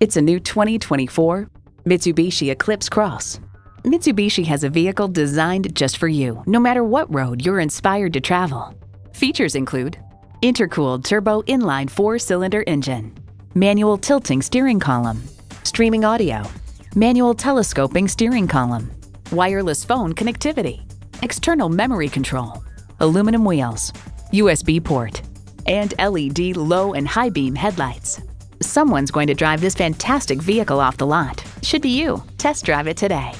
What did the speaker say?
It's a new 2024 Mitsubishi Eclipse Cross. Mitsubishi has a vehicle designed just for you, no matter what road you're inspired to travel. Features include intercooled turbo inline four-cylinder engine, manual tilting steering column, streaming audio, manual telescoping steering column, wireless phone connectivity, external memory control, aluminum wheels, USB port, and LED low and high beam headlights. Someone's going to drive this fantastic vehicle off the lot. Should be you. Test drive it today.